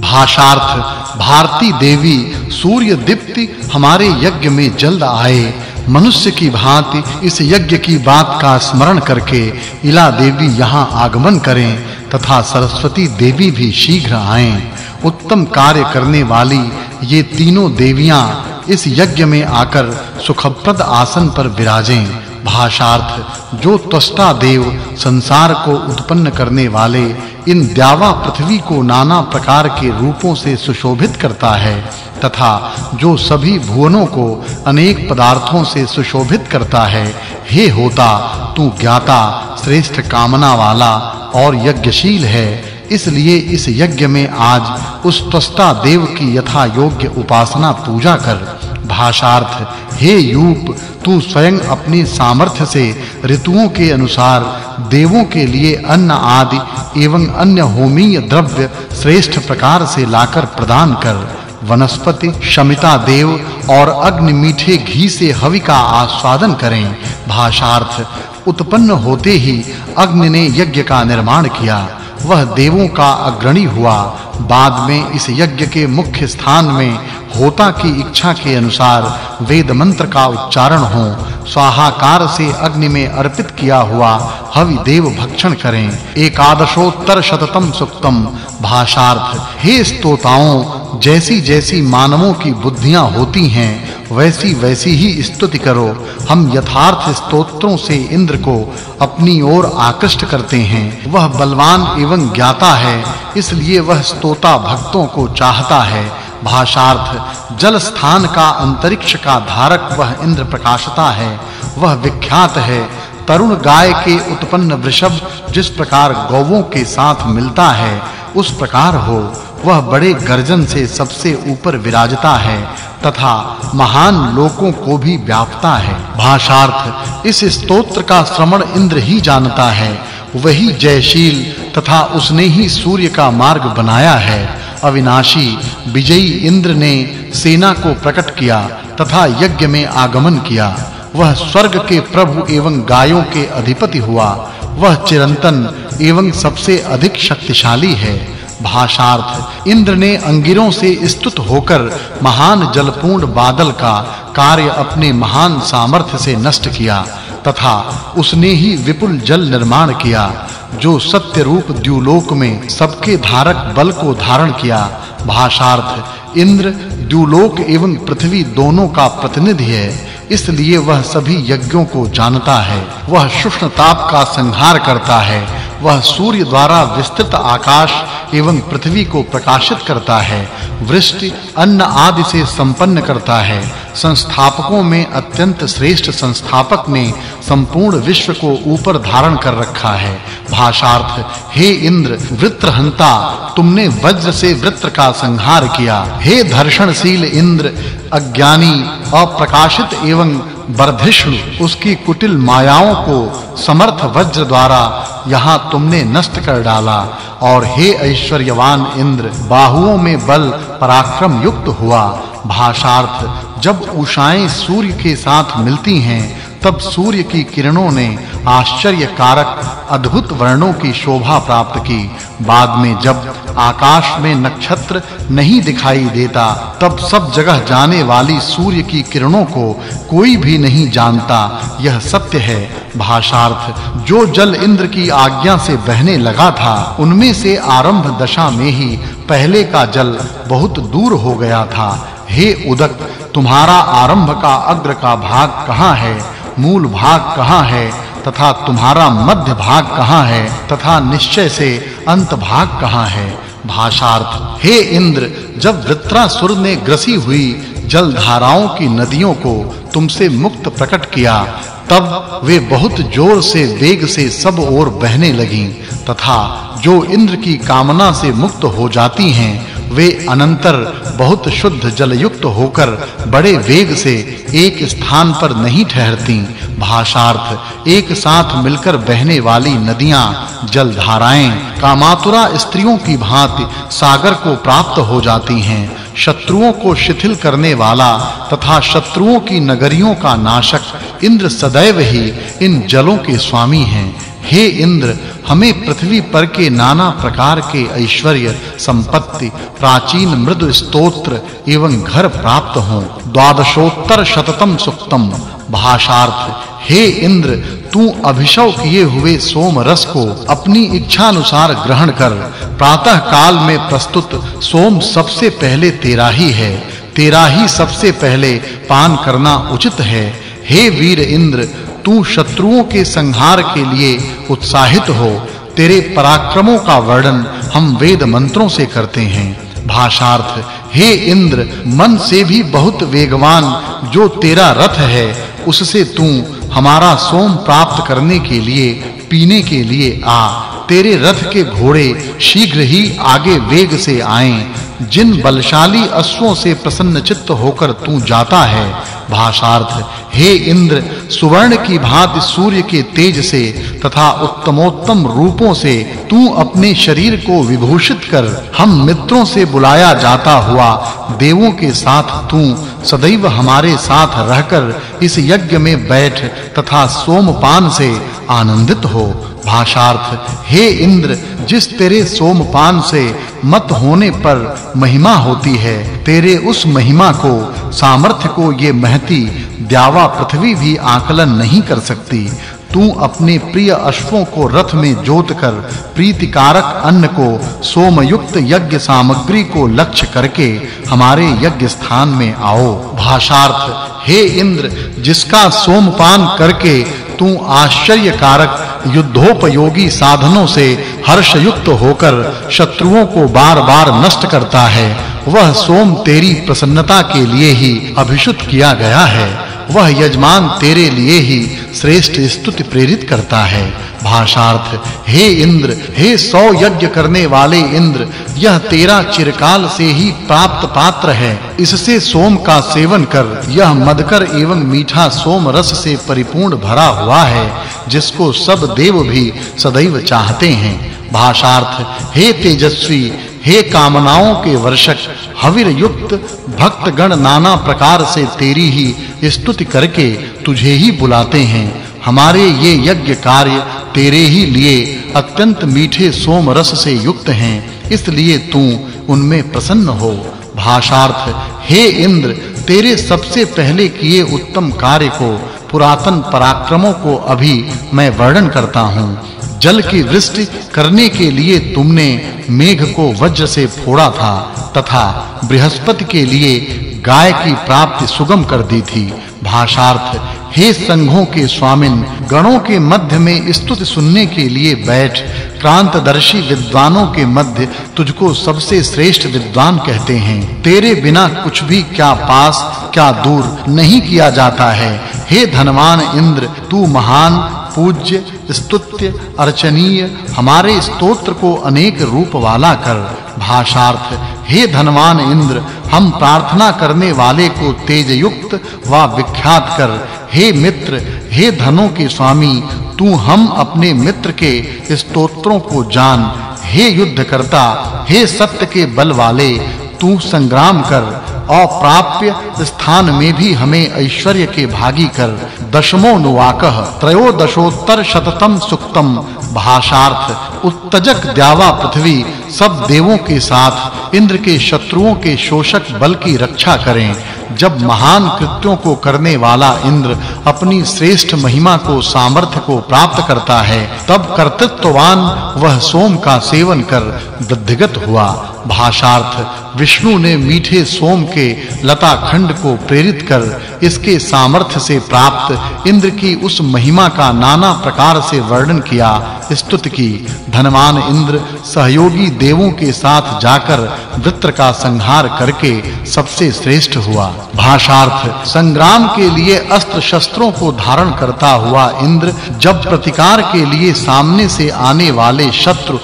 भाषार्थ, भारती देवी, सूर्य दीप्ति हमारे यज्ञ में जल्द आए। मनुष्य की भांति इस यज्ञ की बात का स्मरण करके इला देवी यहाँ आगमन करें तथा सरस्वती देवी भी शीघ्र आएँ। उत्तम कार्य करने वाली ये तीनों देवियाँ इस यज्ञ में आकर सुखप्रद आसन पर विराजें। भाषार्थ, जो त्वष्टा देव संसार को उत्पन्न करने वाले, इन द्यावा पृथ्वी को नाना प्रकार के रूपों से सुशोभित करता है, तथा जो सभी भुवनों को अनेक पदार्थों से सुशोभित करता है, हे होता, तू ज्ञाता, श्रेष्ठ कामना वाला और यज्ञशील है, इसलिए इस यज्ञ में आज उस त्वष्टा देव की यथा योग्य उपासना पूजा कर भाषार्थ, हे यूप, तू स्वयं अपनी सामर्थ्य से ऋतुओं के अनुसार, देवों के लिए अन्न आदि एवं अन्य होमीय द्रव्य श्रेष्ठ प्रकार से लाकर प्रदान कर। वनस्पति, शमिता देव और अग्नि मीठे घी से हवि का आस्वादन करें। भाषार्थ, उत्पन्न होते ही अग्नि ने यज्ञ का निर्माण किया। वह देवों का अग्रणी हुआ। बाद में इस यज्ञ के मुख्य स्थान में होता की इच्छा के अनुसार वेद मंत्र का उच्चारण हो स्वाहाकार से अग्नि में अर्पित किया हुआ हवि देव भक्षण करें। एकादशोत्तर शततम सुक्तम। भाषार्थ, हे स्तोताओं जैसी जैसी मानवों की बुद्धियाँ होती हैं वैसी वैसी ही स्तुति करो। हम यथार्थ स्तोत्रों से इंद्र को अपनी ओर आकृष्ट करते हैं। वह बलवान एवं ज्ञाता है, इसलिए वह स्तोता भक्तों को चाहता है। भाषार्थ जल स्थान का अंतरिक्ष का धारक वह इंद्र प्रकाशता है। वह विख्यात है। तरुण गाय के उत्पन्न वृषभ जिस प्रकार गौवों के साथ मिलता है, उस प्रकार हो। वह बड़े गर्जन से सबसे ऊपर विराजता है तथा महान लोकों को भी व्यापता है। भाषार्थ, इस स्तोत्र का श्रवण इंद्र ही जानता है। वही जयशील तथा उसने ही सूर्य का मार्ग बनाया है। अविनाशी विजयी इंद्र ने सेना को प्रकट किया तथा यज्ञ में आगमन किया। वह स्वर्ग के प्रभु एवं गायों के अधिपति हुआ। वह चिरंतन एवं सबसे अधिक शक्तिशाली है। भाषार्थ, इंद्र ने अंगिरों से स्तुत होकर महान जलपूर्ण बादल का कार्य अपने महान सामर्थ्य से नष्ट किया तथा उसने ही विपुल जल निर्माण किया। जो सत्य रूप द्युलोक में सबके धारक बल को धारण किया, भाषार्थ, इंद्र, द्युलोक एवं पृथ्वी दोनों का प्रतिनिधि है, इसलिए वह सभी यज्ञों को जानता है। वह शुष्ण ताप का संहार करता है, वह सूर्य द्वारा विस्तृत आकाश एवं पृथ्वी को प्रकाशित करता है, वृष्टि, अन्न आदि से संपन्न करता है संस्थापकों में अत्यंत श्रेष्ठ संस्थापक ने संपूर्ण विश्व को ऊपर धारण कर रखा है। भाषार्थ, हे इंद्र, वृत्रहंता, तुमने वज्र से वृत्र का संहार किया। हे धर्षणशील इंद्र, अज्ञानी, अप्रकाशित एवं वर्धिष्णु, उसकी कुटिल मायाओं को समर्थ वज्र द्वारा यहाँ तुमने नष्ट कर डाला। और हे ऐश्वर्यवान इंद्र, बाहुओं में बल पराक्रम युक्त हुआ। भाषार्थ, जब उषाएँ सूर्य के साथ मिलती हैं तब सूर्य की किरणों ने आश्चर्य कारक अद्भुत वर्णों की शोभा प्राप्त की। बाद में जब आकाश में नक्षत्र नहीं दिखाई देता, तब सब जगह जाने वाली सूर्य की किरणों को कोई भी नहीं जानता। यह सत्य है, भाषार्थ। जो जल इंद्र की आज्ञा से बहने लगा था, उनमें से आरंभ दशा में ही पहले का जल बहुत दूर हो गया था। हे उदक, तुम्हारा आरंभ का अग्र का भाग कहाँ है? मूल भाग कहाँ है, तथा तुम्हारा मध्य भाग कहाँ है, तथा निश्चय से अंत भाग कहाँ है? भाषार्थ, हे इंद्र, जब वृत्रासुर ने ग्रसी हुई जल धाराओं की नदियों को तुमसे मुक्त प्रकट किया, तब वे बहुत ज़ोर से वेग से सब ओर बहने लगीं, तथा जो इंद्र की कामना से मुक्त हो जाती हैं वे अनंतर बहुत शुद्ध जल युक्त होकर बड़े वेग से एक स्थान पर नहीं ठहरती। भाषार्थ, एक साथ मिलकर बहने वाली नदियाँ जल धाराएँ कामातुरा स्त्रियों की भांति सागर को प्राप्त हो जाती हैं। शत्रुओं को शिथिल करने वाला तथा शत्रुओं की नगरियों का नाशक इंद्र सदैव ही इन जलों के स्वामी हैं। हे इंद्र, हमें पृथ्वी पर के नाना प्रकार के ऐश्वर्य, संपत्ति, प्राचीन मृदु स्तोत्र एवं घर प्राप्त हों। द्वादशोत्तर शततम सुक्तम। भाषार्थ, हे इंद्र, तू अभिषव किए हुए सोम रस को अपनी इच्छा अनुसार ग्रहण कर। प्रातः काल में प्रस्तुत सोम सबसे पहले तेरा ही है। तेरा ही सबसे पहले पान करना उचित है। हे वीर इंद्र तू शत्रुओं के संहार के लिए उत्साहित हो। तेरे पराक्रमों का वर्णन हम वेद मंत्रों से करते हैं। भाषार्थ, हे इंद्र, मन से भी बहुत वेगवान जो तेरा रथ है, उससे तू हमारा सोम प्राप्त करने के लिए, पीने के लिए आ। तेरे रथ के घोड़े शीघ्र ही आगे वेग से आएँ। जिन बलशाली अश्वों से प्रसन्न चित्त होकर तू जाता है भाषार्थ हे। इंद्र, सुवर्ण की भांति सूर्य के तेज से तथा उत्तमोत्तम रूपों से तू अपने शरीर को विभूषित कर हम मित्रों से बुलाया जाता हुआ देवों के साथ तू सदैव हमारे साथ रहकर इस यज्ञ में बैठ तथा सोमपान से आनंदित हो। भाषार्थ, हे इंद्र, जिस तेरे सोमपान से मत होने पर महिमा होती है, तेरे उस महिमा को सामर्थ्य को ये महती द्यावा पृथ्वी भी आकलन नहीं कर सकती। तू अपने प्रिय अश्वों को रथ में जोत कर, प्रीतिकारक अन्न को, सोमयुक्त यज्ञ सामग्री को लक्ष्य करके हमारे यज्ञ स्थान में आओ। भाषार्थ, हे इंद्र, जिसका सोमपान करके तू आश्चर्यकारक, युद्धोपयोगी साधनों से हर्षयुक्त होकर शत्रुओं को बार-बार नष्ट करता है वह सोम तेरी प्रसन्नता के लिए ही अभिषुत किया गया है। वह यजमान तेरे लिए ही श्रेष्ठ स्तुति प्रेरित करता है। भाषार्थ, हे इंद्र, हे सौ यज्ञ करने वाले इंद्र, यह तेरा चिरकाल से ही प्राप्त पात्र है। इससे सोम का सेवन कर, यह मदकर एवं मीठा सोम रस से परिपूर्ण भरा हुआ है, जिसको सब देव भी सदैव चाहते हैं। भाषार्थ, हे तेजस्वी हे कामनाओं के वर्षक हविर युक्त भक्तगण नाना प्रकार से तेरी ही स्तुति करके तुझे ही बुलाते हैं। हमारे ये यज्ञ कार्य तेरे ही लिए अत्यंत मीठे सोम रस से युक्त हैं। इसलिए तू उनमें प्रसन्न हो। भाषार्थ, हे इंद्र, तेरे सबसे पहले किए उत्तम कार्य को, पुरातन पराक्रमों को अभी मैं वर्णन करता हूँ। जल की वृष्टि करने के लिए तुमने मेघ को वज्र से फोड़ा था, तथा बृहस्पति के लिए गाय की प्राप्ति सुगम कर दी थी। भाषार्थ, हे संघों के स्वामिन, गणों के मध्य में स्तुति सुनने के लिए बैठ। क्रांतदर्शी विद्वानों के मध्य तुझको सबसे श्रेष्ठ विद्वान कहते हैं। तेरे बिना कुछ भी क्या पास, क्या दूर नहीं किया जाता है। हे धनवान इंद्र, तू महान, पूज्य स्तुत्य अर्चनीय, हमारे स्तोत्र को अनेक रूप वाला कर, भाषार्थ, हे धनवान इंद्र, हम प्रार्थना करने वाले को तेज युक्त व विख्यात कर, हे मित्र, हे धनों के स्वामी, तू हम अपने मित्र के स्तोत्रों को जान, हे युद्ध करता हे सत्य के बल वाले, तू संग्राम कर अप्राप्य स्थान में भी हमें ऐश्वर्य के भागी कर दशमो नुवाकह त्रयोदशोत्तर शततम सुक्तम भाषार्थ उत्तजक द्यावा पृथ्वी सब देवों के साथ, इंद्र के शत्रुओं के शोषक बल की रक्षा करें। जब महान कृत्यों को करने वाला इंद्र अपनी श्रेष्ठ महिमा को सामर्थ्य को प्राप्त करता है, तब कर्तृत्ववान वह सोम का सेवन कर वृद्धिगत हुआ। भाषार्थ विष्णु ने मीठे सोम के लता खंड को प्रेरित कर इसके सामर्थ्य से प्राप्त इंद्र की उस महिमा का नाना प्रकार से वर्णन किया, स्तुति की। धनवान इंद्र सहयोगी देवों के साथ जाकर वृत्र का संहार करके सबसे श्रेष्ठ हुआ। भाषार्थ, संग्राम के लिए अस्त्र शस्त्रों को धारण करता हुआ इंद्र जब प्रतिकार के लिए सामने से आने वाले शत्रु